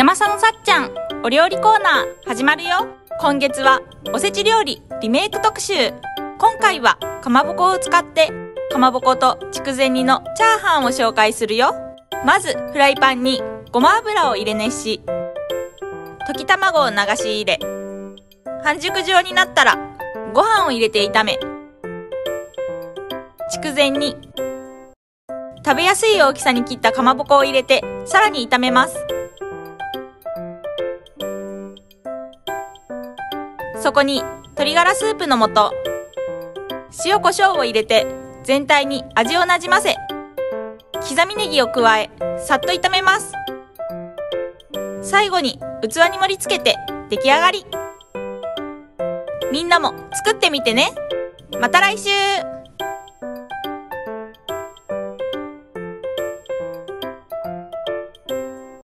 山佐のさっちゃんお料理コーナー始まるよ。今月はおせち料理リメイク特集。今回はかまぼこを使ってかまぼこと筑前煮のチャーハンを紹介するよ。まずフライパンにごま油を入れ熱し溶き卵を流し入れ半熟状になったらご飯を入れて炒め筑前煮。食べやすい大きさに切ったかまぼこを入れてさらに炒めます。そこに鶏ガラスープの素。塩コショウを入れて全体に味をなじませ。刻みネギを加えさっと炒めます。最後に器に盛り付けて出来上がり。みんなも作ってみてね。また来週。